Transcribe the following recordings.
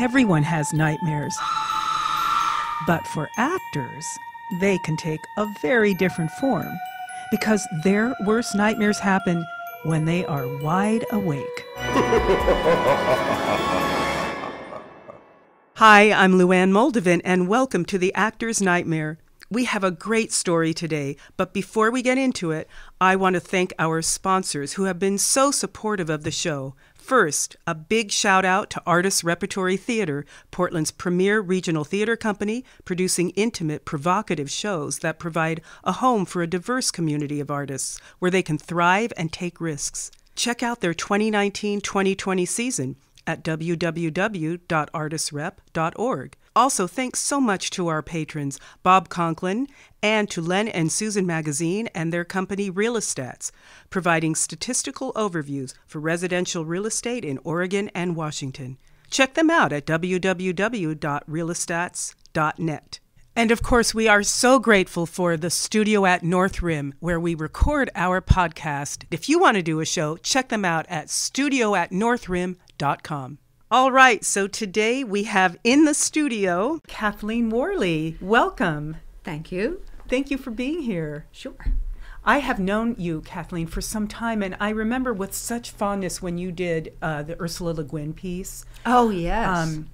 Everyone has nightmares. But for actors, they can take a very different form because their worst nightmares happen when they are wide awake. Hi, I'm Luann Moldavin, and welcome to The Actor's Nightmare. We have a great story today, but before we get into it, I want to thank our sponsors who have been so supportive of the show. First, a big shout out to Artists Repertory Theater, Portland's premier regional theater company, producing intimate, provocative shows that provide a home for a diverse community of artists where they can thrive and take risks. Check out their 2019 2020 season at www.artistrep.org. Also, thanks so much to our patrons, Bob Conklin, and to Len and Susan Magazine and their company Real Estats, providing statistical overviews for residential real estate in Oregon and Washington. Check them out at www.realestats.net. And of course, we are so grateful for the studio at North Rim where we record our podcast. If you want to do a show, check them out at studioatnorthrim.com. All right, so today we have in the studio Kathleen Worley. Welcome. Thank you. Thank you for being here. Sure. I have known you, Kathleen, for some time, and I remember with such fondness when you did uh, the Ursula Le Guin piece. Oh yes. Um,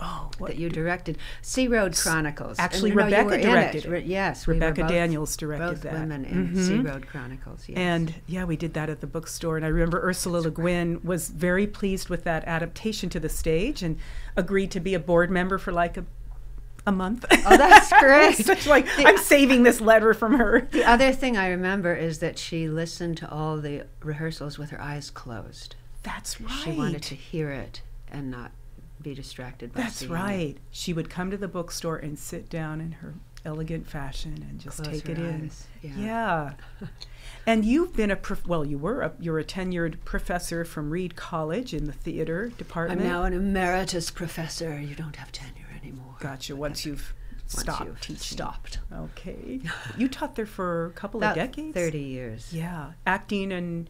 oh, that you directed Searoad Chronicles. Actually, And, you know, you Rebecca directed it. yes, we Rebecca both- Daniels directed both that. women in Mhm. Searoad Chronicles. Yes. And yeah, we did that at the bookstore. And I remember Ursula Le Guin was very pleased with that adaptation to the stage and agreed to be a board member for like a, a month. Oh, that's great. Like, I'm saving this letter from her. the other thing I remember is that she listened to all the rehearsals with her eyes closed. That's right. She wanted to hear it and not be distracted by That's seeing it. right. She would come to the bookstore and sit down in her elegant fashion and just Close take it in. yeah. Yeah. and you've been a prof- well, you were a, you're a tenured professor from Reed College in the theater department. I'm now an emeritus professor. You don't have tenure anymore. Gotcha. Once you've Once stopped you've teaching. Stopped. Okay. you taught there for a couple About of decades. Thirty years. Yeah, acting and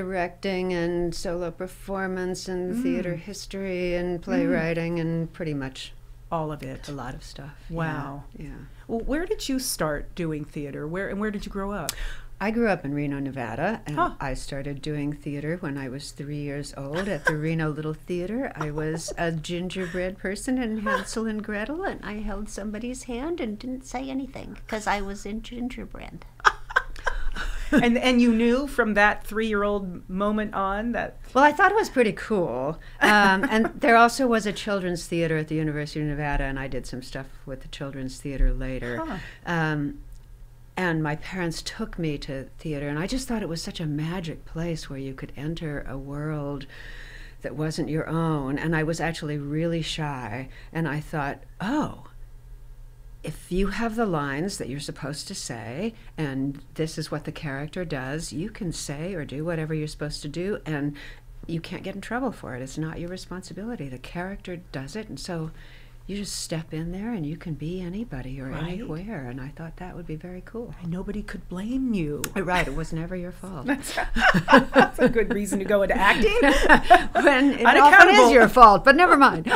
directing and solo performance and theater Mm. history and playwriting and pretty much all of it. a lot of stuff. Yeah, Wow. Yeah. Well, where did you start doing theater? Where and where did you grow up? I grew up in Reno, Nevada, and Huh. I started doing theater when I was three years old at the Reno Little Theater. I was a gingerbread person in Hansel and Gretel, and I held somebody's hand and didn't say anything because I was in gingerbread. And and you knew from that three year old moment on that Well, I thought it was pretty cool. Um, and there also was a children's theater at the University of Nevada, and I did some stuff with the children's theater later. Huh. Um, and my parents took me to theater, and I just thought it was such a magic place where you could enter a world that wasn't your own. And I was actually really shy, and I thought, oh, if you have the lines that you're supposed to say and this is what the character does, you can say or do whatever you're supposed to do and you can't get in trouble for it. It's not your responsibility. The character does it and so you just step in there and you can be anybody or Right. anywhere and I thought that would be very cool. and nobody could blame you. Right, it was never your fault. That's a good reason to go into acting. when it often is your fault, but never mind.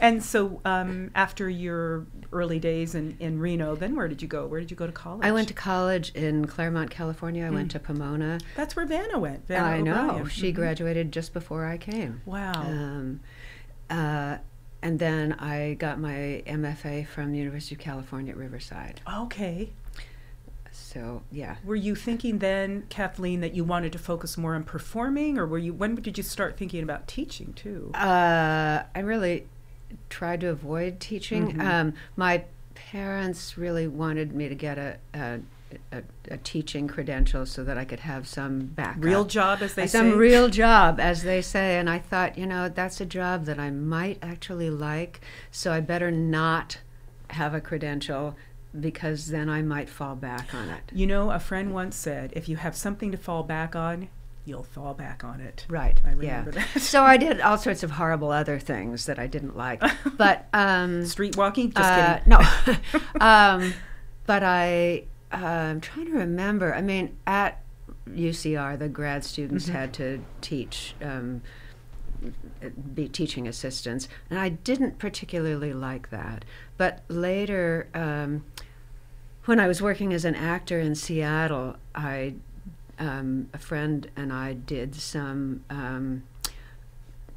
and so, um, after your early days in, in Reno, then where did you go? Where did you go to college? I went to college in Claremont, California. I went to Pomona. That's where Vanna went. Vanna I know. O'Brien. She Mhm. graduated just before I came. Wow. Um, uh, and then I got my MFA from the University of California at Riverside. okay. So yeah, Were you thinking then, Kathleen, that you wanted to focus more on performing, or were you? When did you start thinking about teaching too? uh, I really tried to avoid teaching. Mhm. Um, my parents really wanted me to get a, a, a, a teaching credential so that I could have some backup. Real job, as they say. some say. real job, as they say. And I thought, you know, that's a job that I might actually like, so I better not have a credential because then I might fall back on it. You know, a friend once said, if you have something to fall back on, you'll fall back on it. Right. I yeah. remember that. so I did all sorts of horrible other things that I didn't like. But um Street walking? Just uh, kidding. no. um but I uh, I'm trying to remember. I mean, at UCR, the grad students Mm-hmm. had to teach um, be teaching assistants, and I didn't particularly like that. But later, um, when I was working as an actor in Seattle, I um, a friend and I did some um,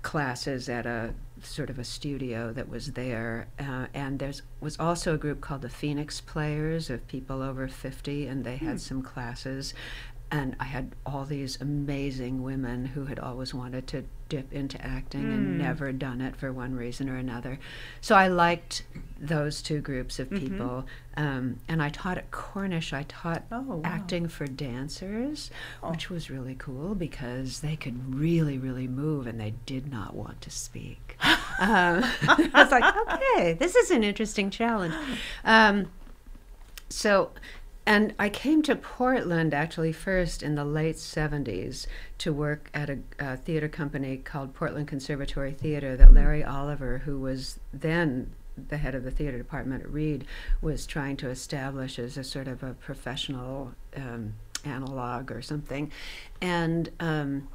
classes at a sort of a studio that was there, uh, and there was also a group called the Phoenix Players of people over fifty, and they had hmm. some classes, and I had all these amazing women who had always wanted to dip into acting mm. and hmm. never done it for one reason or another. So I liked those two groups of mm-hmm. people. Mm-hmm. Um, and I taught at Cornish, I taught oh, wow. acting for dancers, oh. which was really cool because they could really, really move and they did not want to speak. um, I was like, okay, this is an interesting challenge. Um, so and I came to Portland actually first in the late 70s to work at a, a, theater company called Portland Conservatory Theater that Larry Oliver, who was then the head of the theater department at Reed, was trying to establish as a sort of a professional um, analog or something. And um,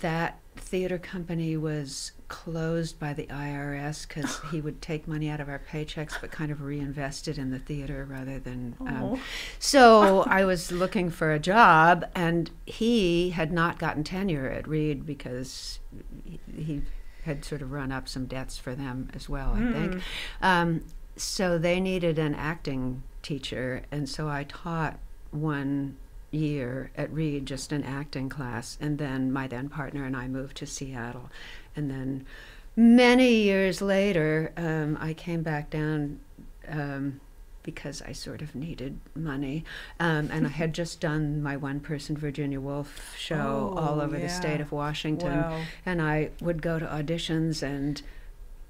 that theater company was closed by the IRS because he would take money out of our paychecks but kind of reinvest it in the theater rather than. Um, oh. so I was looking for a job, and he had not gotten tenure at Reed because he, he had sort of run up some debts for them as well, I mm. think. Hmm. Um, so they needed an acting teacher, and so I taught one year at Reed, just an acting class, and then my then partner and I moved to Seattle, and then many years later, um, I came back down. Um, because I sort of needed money. Um, and I had just done my one person Virginia Woolf show oh, all over yeah. the state of Washington. Wow. And I would go to auditions and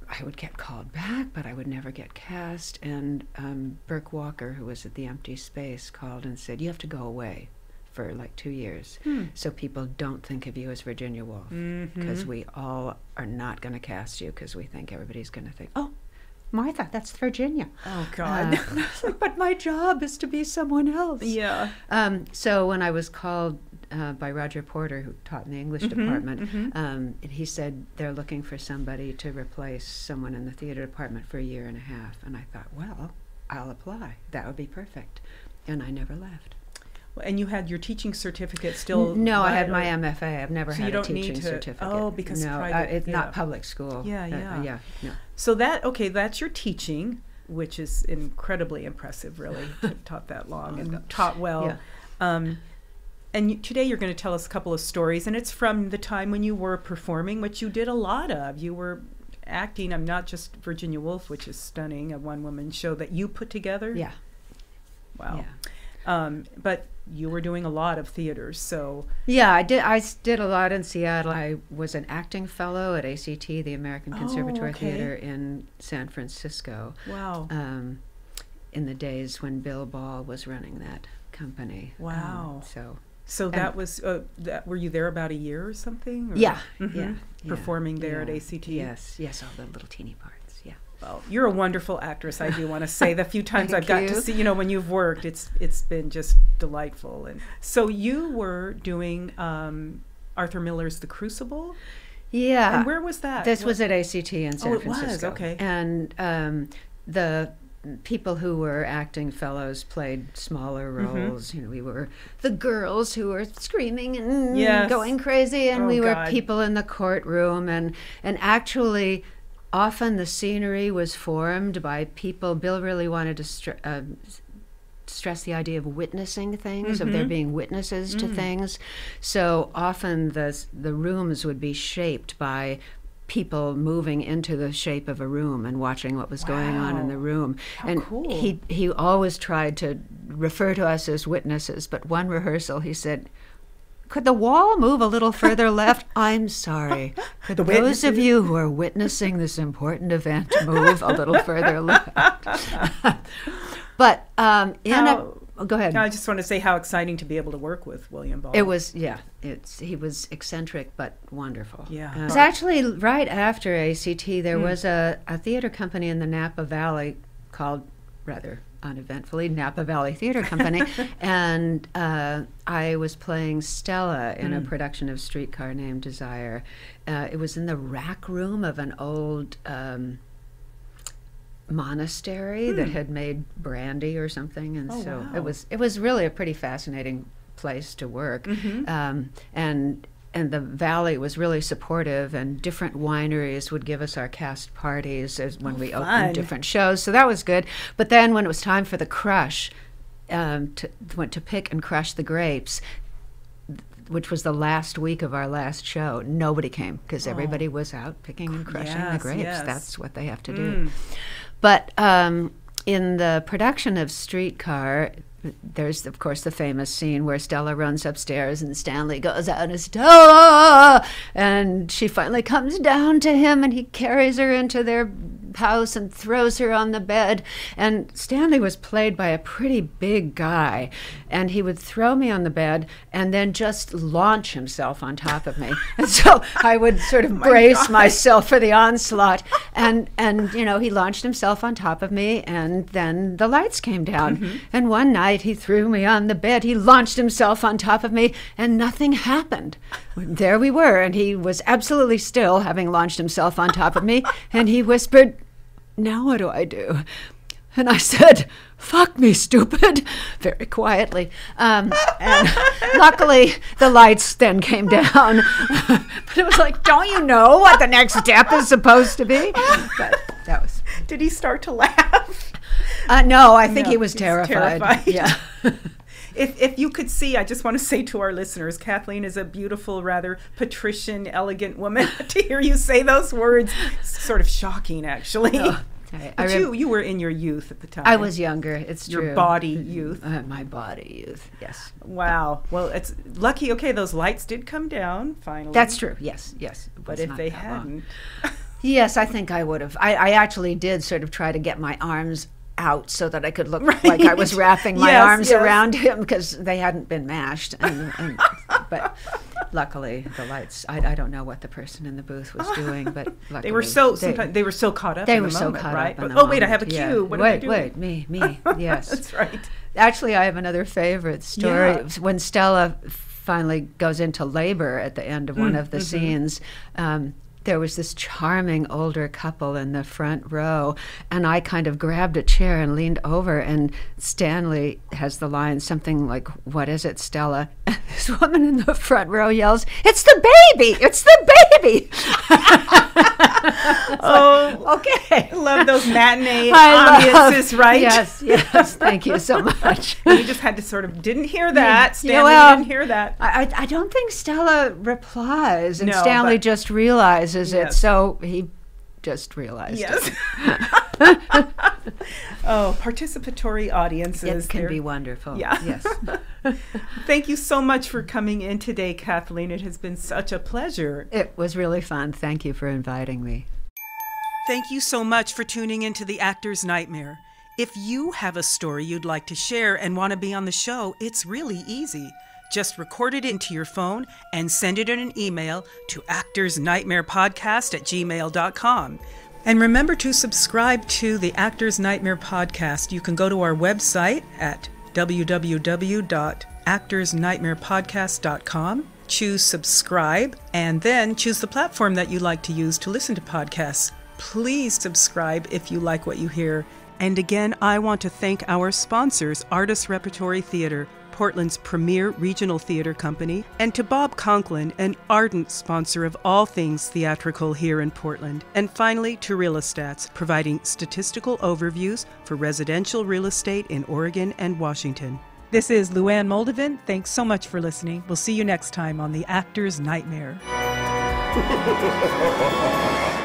I would get called back, but I would never get cast. And um, Burke Walker, who was at the Empty Space, called and said, "You have to go away for like two years, hmm. so people don't think of you as Virginia Woolf, because mm-hmm. we all are not going to cast you because we think everybody's going to think, oh." Martha, that's Virginia. Oh God! Uh, but my job is to be someone else. Yeah. Um, so when I was called uh, by Roger Porter, who taught in the English mm-hmm, department. Mm-hmm. Um, and he said they're looking for somebody to replace someone in the theater department for a year and a half. And I thought, well, I'll apply. That would be perfect. And I never left. Well, And you had your teaching certificate still? No, I had my MFA. I've never so had a teaching to, certificate. Oh, because no, private, uh, it's yeah. not public school. Yeah, uh, yeah, uh, yeah. No. So that okay, that's your teaching, which is incredibly impressive. Really, taught that long and taught well. Yeah. Um, and today you're going to tell us a couple of stories, and it's from the time when you were performing, which you did a lot of. You were acting. I'm not just Virginia Woolf, which is stunning, a one woman show that you put together. Yeah. Wow. Yeah. Um, but you were doing a lot of theaters, so yeah, I did. I did a lot in Seattle. I was an acting fellow at ACT, the American oh, Conservatory okay. Theater in San Francisco. Wow. Um, in the days when Bill Ball was running that company. Wow. Um, so so that was uh, that. Were you there about a year or something? Or? Yeah, mm-hmm. yeah, Performing there yeah. at ACT. Yes, yes, all the little teeny parts. Yeah. Well, you're a wonderful actress. I do want to say the few times I've got you. to see, you know, when you've worked, it's it's been just delightful. And so you were doing um, Arthur Miller's The Crucible. Yeah. And where was that? This what? was at ACT in San oh, it Francisco. Was? Okay. And um, the people who were acting fellows played smaller mm-hmm. roles. Mm-hmm. You know, we were the girls who were screaming and yes. going crazy, and oh, we God. were people in the courtroom, and and actually. Often the scenery was formed by people. Bill really wanted to str- uh, stress the idea of witnessing things, mm-hmm. of there mm-hmm. being witnesses mm. to things. So often the the rooms would be shaped by people moving into the shape of a room and watching what was wow. going on in the room. How and cool. he he always tried to refer to us as witnesses, but one rehearsal he said could the wall move a little further left? I'm sorry. Could those of you who are witnessing this important event move a little further left? but um, in How, a Oh, go ahead. No, I just want to say how exciting to be able to work with William Ball. It was, yeah. It's he was eccentric but wonderful. Yeah. Uh, it was actually right after ACT. There mm. was a, a theater company in the Napa Valley called, rather uneventfully Napa Valley Theater Company, and uh, I was playing Stella in a production of Streetcar Named Desire. Uh, it was in the rack room of an old. Um, monastery that had made brandy or something and Oh, so wow. it was it was really a pretty fascinating place to work um, and and the valley was really supportive and different wineries would give us our cast parties as when we fun. opened different shows so that was good but then when it was time for the crush um, to, went to pick and crush the grapes which was the last week of our last show nobody came because everybody was out picking and crushing the Oh. Grapes yes. Mm. that's what they have to do but um, in the production of Streetcar, there's of course the famous scene where Stella runs upstairs and Stanley goes out and Stella, and she finally comes down to him and he carries her into their house and throws her on the bed. And Stanley was played by a pretty big guy, and he would throw me on the bed and then just launch himself on top of me. And so I would sort of oh brace myself for the onslaught, and and you know he launched himself on top of me, and then the lights came down. Mm-hmm. And one night he threw me on the bed. He launched himself on top of me, and nothing happened. There we were, and he was absolutely still, having launched himself on top of me, and he whispered, now what do I do? And I said, fuck me, stupid, very quietly. Um, and luckily, the lights then came down. but it was like, don't you know what the next step is supposed to be? But that was. Did he start to laugh? Uh, no, I think No, he was terrified. terrified. Yeah. If, if you could see, I just want to say to our listeners, Kathleen is a beautiful, rather patrician, elegant woman. to hear you say those words, sort of shocking, actually. I but you, you were in your youth at the time. I was younger. It's Your true. body youth. Uh, my body youth. Yes. Wow. Well, it's lucky. Okay, those lights did come down finally. That's true. Yes. Yes. But if they hadn't, Yes, I think I would have. I, I actually did sort of try to get my arms out so that I could look Right. like I was wrapping my Yes, arms yes. around him because they hadn't been mashed. And, and, but luckily, the lights. I, I don't know what the person in the booth was doing, but luckily they were so they, they were so caught up. they in were the so moment, caught right? up. In But- the oh wait, I have a moment, cue. yeah. What wait, am I doing? wait, me, me. Yes, That's right. Actually, I have another favorite story. Yeah. When Stella finally goes into labor at the end of one Mm, of the mm-hmm. scenes, um, there was this charming older couple in the front row, and I kind of grabbed a chair and leaned over, and Stanley has the line something like, What is it, Stella? And this woman in the front row yells, It's the baby! It's the baby! Oh, okay. love those matinee audiences, right? Yes, yes. Thank you so much. you just had to sort of didn't hear that. Yeah, Stanley well, didn't hear that. I, I don't think Stella replies, and No, Stanley just realizes it. So he just realized Yes. oh, participatory audiences. it. It can they're- be wonderful. Yeah. Yes. Thank you so much for coming in today, Kathleen. It has been such a pleasure. it was really fun. Thank you for inviting me. Thank you so much for tuning into The Actor's Nightmare. If you have a story you'd like to share and want to be on the show, it's really easy. Just record it into your phone and send it in an email to actorsnightmarepodcast at gmail.com. And remember to subscribe to the Actors Nightmare podcast. You can go to our website at www.actorsnightmarepodcast.com, choose subscribe, and then choose the platform that you like to use to listen to podcasts. Please subscribe if you like what you hear. And again, I want to thank our sponsors, Artist Repertory Theater, Portland's premier regional theater company, and to Bob Conklin, an ardent sponsor of all things theatrical here in Portland. And finally, to Realestats, providing statistical overviews for residential real estate in Oregon and Washington. This is Luann Moldovan. Thanks so much for listening. We'll see you next time on The Actor's Nightmare.